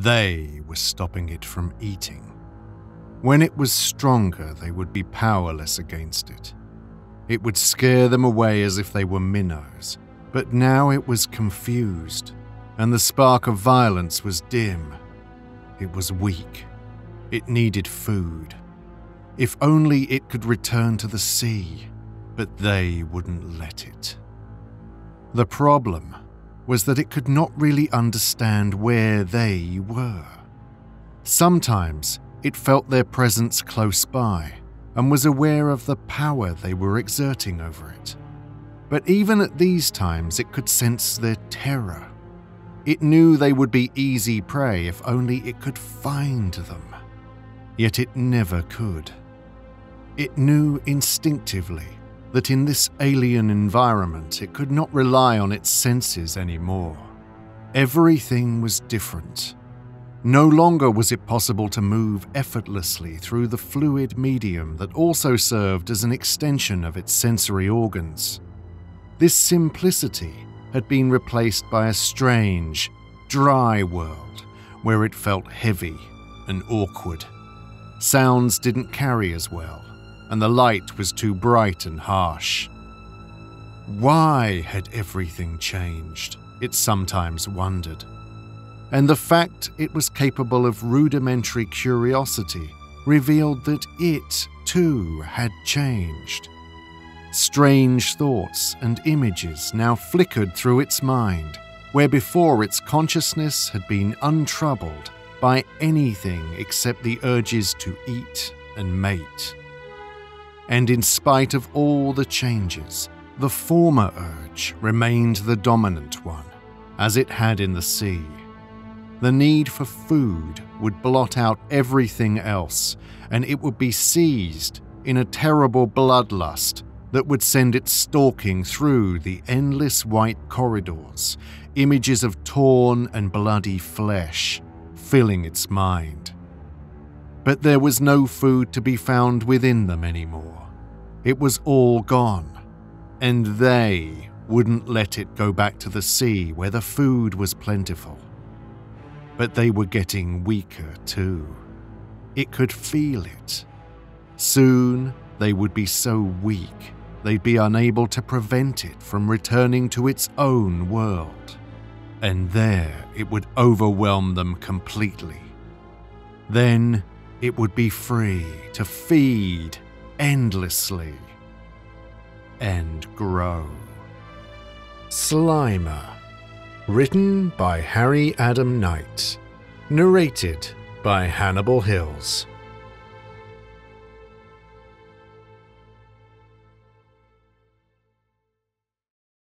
They were stopping it from eating. When it was stronger, they would be powerless against it. It would scare them away as if they were minnows, but now it was confused, and the spark of violence was dim. It was weak. It needed food. If only it could return to the sea, but they wouldn't let it. The problem was that it could not really understand where they were. Sometimes it felt their presence close by and was aware of the power they were exerting over it. But even at these times, it could sense their terror. It knew they would be easy prey if only it could find them. Yet it never could. It knew instinctively that in this alien environment it could not rely on its senses anymore. Everything was different. No longer was it possible to move effortlessly through the fluid medium that also served as an extension of its sensory organs. This simplicity had been replaced by a strange, dry world where it felt heavy and awkward. Sounds didn't carry as well and the light was too bright and harsh. Why had everything changed? It sometimes wondered. And the fact it was capable of rudimentary curiosity revealed that it, too, had changed. Strange thoughts and images now flickered through its mind, where before its consciousness had been untroubled by anything except the urges to eat and mate. And in spite of all the changes, the former urge remained the dominant one, as it had in the sea. The need for food would blot out everything else, and it would be seized in a terrible bloodlust that would send it stalking through the endless white corridors, images of torn and bloody flesh filling its mind. But there was no food to be found within them anymore. It was all gone. And they wouldn't let it go back to the sea where the food was plentiful. But they were getting weaker too. It could feel it. Soon they would be so weak they'd be unable to prevent it from returning to its own world. And there it would overwhelm them completely. Then it would be free to feed endlessly and grow. Slimer, written by Harry Adam Knight, narrated by Hannibal Hills.